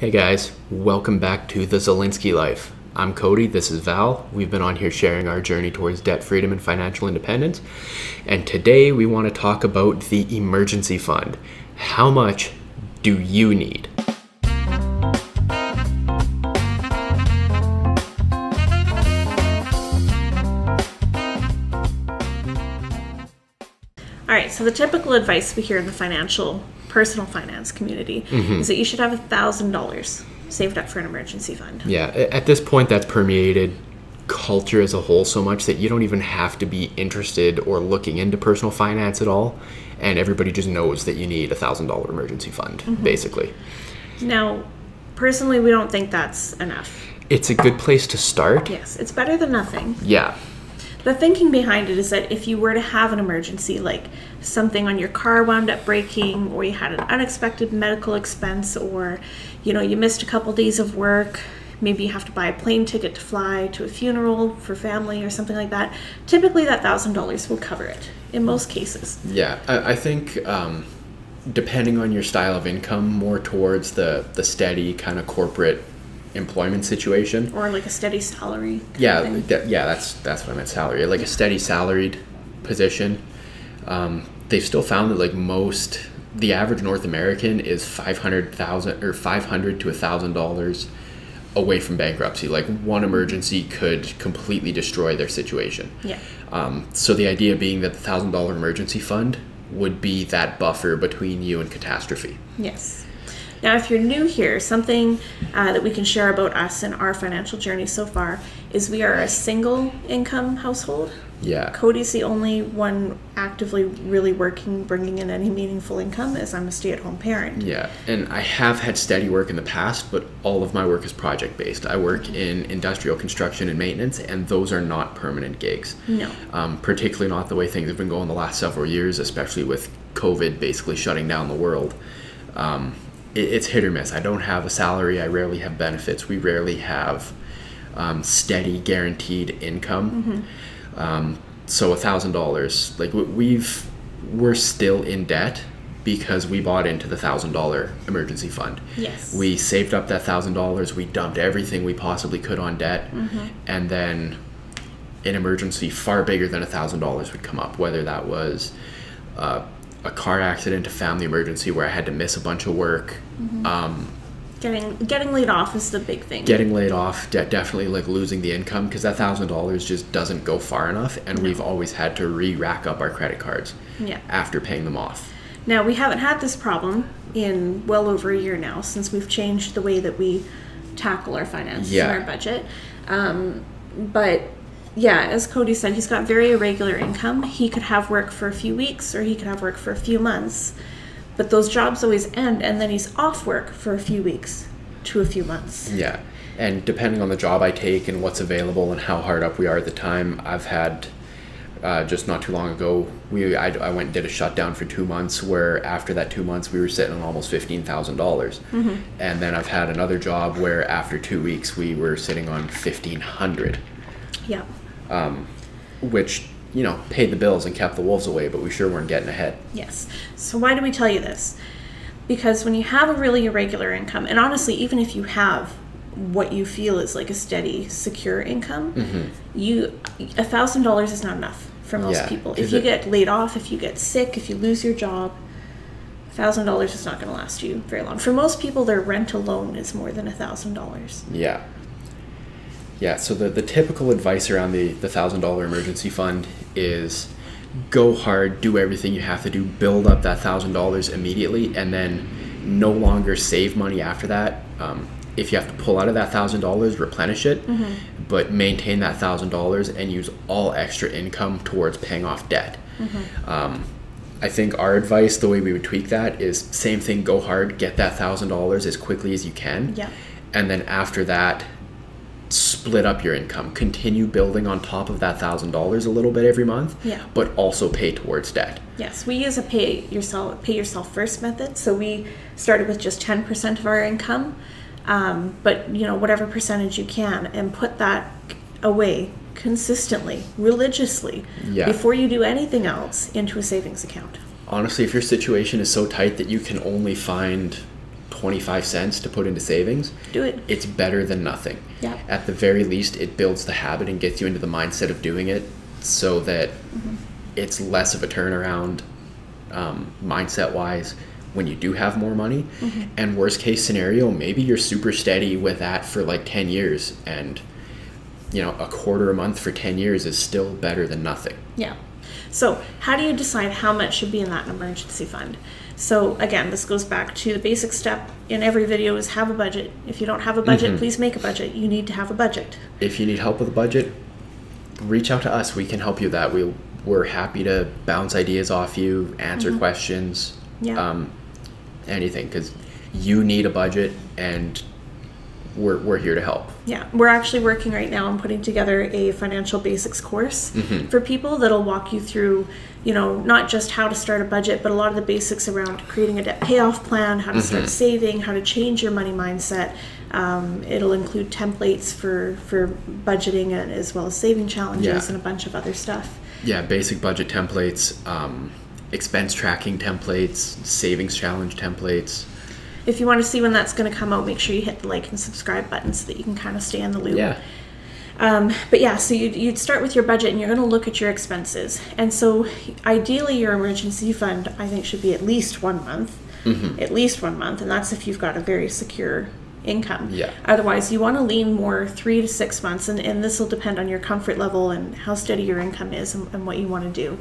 Hey guys, welcome back to the Zilinski Life. I'm Cody, this is Val. We've been on here sharing our journey towards debt freedom and financial independence. And today we want to talk about the emergency fund. How much do you need? All right, so the typical advice we hear in the financial, personal finance community mm-hmm. is that you should have a $1,000 saved up for an emergency fund. Yeah, at this point, that's permeated culture as a whole so much that you don't even have to be interested or looking into personal finance at all. And everybody just knows that you need a $1,000 emergency fund, mm-hmm. basically. Now, personally, we don't think that's enough. It's a good place to start. Yes, it's better than nothing. Yeah, The thinking behind it is that if you were to have an emergency, like something on your car wound up breaking, or you had an unexpected medical expense, or you know you missed a couple days of work, maybe you have to buy a plane ticket to fly to a funeral for family or something like that. Typically, that thousand dollars will cover it in most cases. Yeah, I, I think um, depending on your style of income, more towards the the steady kind of corporate employment situation. Or like a steady salary. Yeah, that, yeah, that's that's what I meant. Salary, like a steady salaried position. Um, they've still found that like most, the average North American is five hundred thousand or five hundred to a thousand dollars away from bankruptcy. Like one emergency could completely destroy their situation. Yeah. Um, so the idea being that the thousand dollar emergency fund would be that buffer between you and catastrophe. Yes. Now, if you're new here, something uh, that we can share about us and our financial journey so far is we are a single income household. Yeah. Cody's the only one actively really working, bringing in any meaningful income, as I'm a stay at home parent. Yeah, and I have had steady work in the past, but all of my work is project based. I work in industrial construction and maintenance, and those are not permanent gigs. No. Um, particularly not the way things have been going the last several years, especially with COVID basically shutting down the world. Um, it's hit or miss. I don't have a salary. I rarely have benefits. We rarely have um, steady, guaranteed income. Um, so a thousand dollars, like we- we've, we're still in debt because we bought into the thousand dollar emergency fund. Yes. We saved up that thousand dollars. We dumped everything we possibly could on debt, Mm-hmm. and then an emergency far bigger than a thousand dollars would come up. Whether that was uh, a car accident, a family emergency where I had to miss a bunch of work, Mm-hmm. um, Getting getting laid off is the big thing. getting laid off, de- definitely like losing the income because that thousand dollars just doesn't go far enough, and we've always had to re-rack up our credit cards yeah. after paying them off. Now, we haven't had this problem in well over a year now since we've changed the way that we tackle our finances Yeah. and our budget. Um, but yeah, as Cody said, he's got very irregular income. He could have work for a few weeks or he could have work for a few months. But those jobs always end, and then he's off work for a few weeks to a few months. Yeah, and depending on the job I take and what's available and how hard up we are at the time, I've had uh, just not too long ago. We I, I went and did a shutdown for two months. Where after that two months, we were sitting on almost fifteen thousand dollars, and then I've had another job where after two weeks we were sitting on fifteen hundred, Yeah. Um, which you know paid the bills and kept the wolves away, but we sure weren't getting ahead. Yes. So why do we tell you this? Because when you have a really irregular income, and honestly, even if you have what you feel is like a steady, secure income, mm-hmm. you a thousand dollars is not enough for most Yeah, people. is If you it- get laid off, if you get sick, if you lose your job, a thousand dollars is not going to last you very long. For most people, their rent alone is more than a thousand dollars. Yeah. Yeah, so the, the typical advice around the, the thousand dollar emergency fund is go hard, do everything you have to do, build up that thousand dollars immediately, and then no longer save money after that. Um, if you have to pull out of that thousand dollars, replenish it, but maintain that thousand dollars and use all extra income towards paying off debt. Um, I think our advice, the way we would tweak that, is same thing: go hard, get that thousand dollars as quickly as you can, Yeah. and then after that, split up your income. Continue building on top of that thousand dollars a little bit every month, Yeah. but also pay towards debt. Yes, we use a pay yourself pay yourself first method. So we started with just ten percent of our income, um, but you know whatever percentage you can, and put that away consistently, religiously, Yeah. before you do anything else into a savings account. Honestly, if your situation is so tight that you can only find 25 cents to put into savings, Do it. it's better than nothing. Yeah. At the very least, it builds the habit and gets you into the mindset of doing it so that it's less of a turnaround um, mindset wise when you do have more money. And worst case scenario, maybe you're super steady with that for like 10 years and you know, a quarter a month for 10 years is still better than nothing. Yeah. So, how do you decide how much should be in that emergency fund? So, again, this goes back to the basic step in every video is have a budget. If you don't have a budget, please make a budget. You need to have a budget. If you need help with a budget, reach out to us. We can help you with that. We we're happy to bounce ideas off you, answer questions, Yeah. um, anything because you need a budget and we're, we're here to help. Yeah, we're actually working right now on putting together a financial basics course for people that'll walk you through, you know, not just how to start a budget, but a lot of the basics around creating a debt payoff plan, how to start saving, how to change your money mindset. Um, it'll include templates for for budgeting and as well as saving challenges Yeah. and a bunch of other stuff. Yeah, basic budget templates, um, expense tracking templates, savings challenge templates. If you want to see when that's going to come out, make sure you hit the like and subscribe button so that you can kind of stay in the loop. Yeah, Um, but yeah, so you'd, you'd start with your budget and you're going to look at your expenses. And so ideally, your emergency fund, I think, should be at least one month. At least one month. And that's if you've got a very secure income. Yeah. Otherwise, you want to lean more three to six months. And, and this will depend on your comfort level and how steady your income is and, and what you want to do.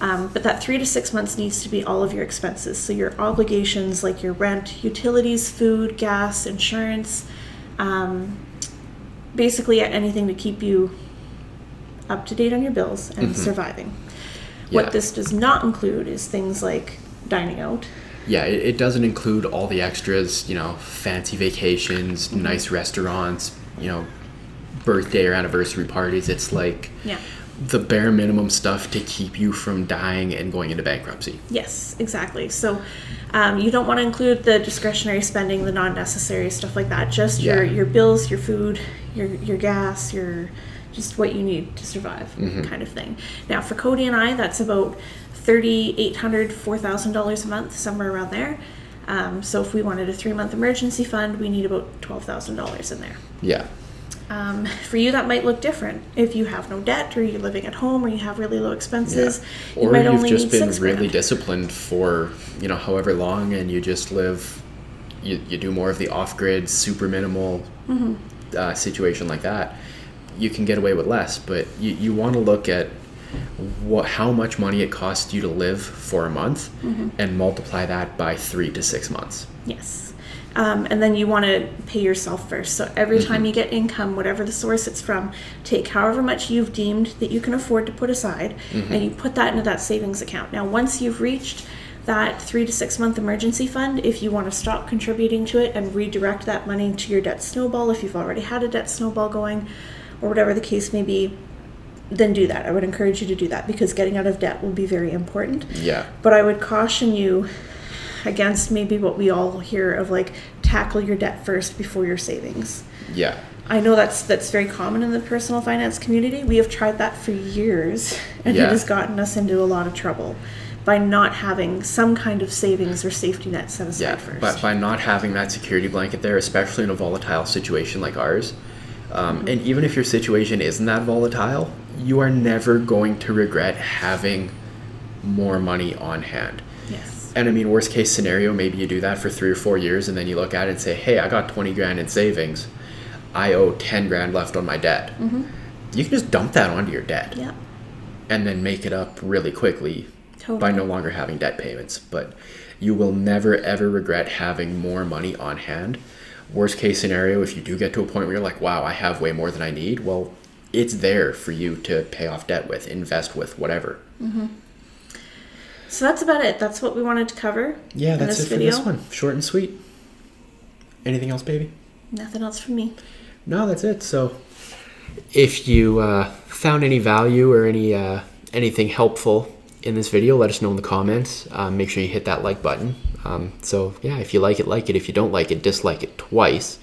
Um, but that three to six months needs to be all of your expenses. So your obligations like your rent, utilities, food, gas, insurance, um, basically anything to keep you up to date on your bills and surviving. Yeah. What this does not include is things like dining out. yeah. It, it doesn't include all the extras. You know, fancy vacations, nice restaurants. You know, birthday or anniversary parties. It's like Yeah. The bare minimum stuff to keep you from dying and going into bankruptcy. Yes, exactly. So um, you don't want to include the discretionary spending, the non-necessary stuff like that. Just your Yeah. your bills, your food, your your gas, your just what you need to survive, kind of thing. Now for Cody and I, that's about thirty eight hundred, four thousand dollars a month, somewhere around there. Um, so if we wanted a three month emergency fund, we need about twelve thousand dollars in there. Yeah. Um, for you, that might look different. If you have no debt, or you're living at home, or you have really low expenses, you Or you've only just been really grand. disciplined for, you know, however long and you just live, you, you do more of the off grid, super minimal Mm-hmm. uh, situation like that, you can get away with less. But you, you want to look at what how much money it costs you to live for a month Mm-hmm. and multiply that by three to six months. Yes. Um, and then you want to pay yourself first. So every Mm-hmm. time you get income, whatever the source it's from, take however much you've deemed that you can afford to put aside Mm-hmm. and you put that into that savings account. Now, once you've reached that three to six month emergency fund, if you want to stop contributing to it and redirect that money to your debt snowball, if you've already had a debt snowball going, or whatever the case may be, then do that. I would encourage you to do that because getting out of debt will be very important. Yeah. But I would caution you against maybe what we all hear of like tackle your debt first before your savings. Yeah. I know that's that's very common in the personal finance community. We have tried that for years and it has gotten us into a lot of trouble by not having some kind of savings or safety net set aside Yeah, first. but by not having that security blanket there, especially in a volatile situation like ours, um, and even if your situation isn't that volatile, you are never going to regret having more money on hand. yes. And I mean, worst case scenario, maybe you do that for three or four years, and then you look at it and say, "Hey, I got twenty grand in savings. I owe ten grand left on my debt." Mm-hmm. You can just dump that onto your debt, Yeah. and then make it up really quickly by no longer having debt payments. But you will never ever regret having more money on hand. Worst case scenario, if you do get to a point where you're like, wow, I have way more than I need, well, it's there for you to pay off debt with, invest with, whatever. Mm-hmm. So that's about it. That's what we wanted to cover. Yeah, that's it for video. this one. Short and sweet. Anything else, baby? Nothing else from me. No, that's it. So, if you uh, found any value or any uh, anything helpful in this video, let us know in the comments. Um, make sure you hit that like button. Um, so yeah, if you like it, like it. If you don't like it, dislike it twice.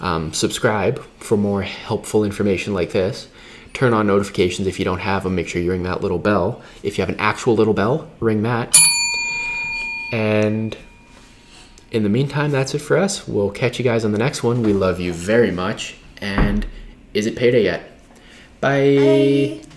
Um, subscribe for more helpful information like this. Turn on notifications if you don't have them. Make sure you ring that little bell. If you have an actual little bell, ring that. And in the meantime, that's it for us. We'll catch you guys on the next one. We love you very much. And is it payday yet? Bye. Bye.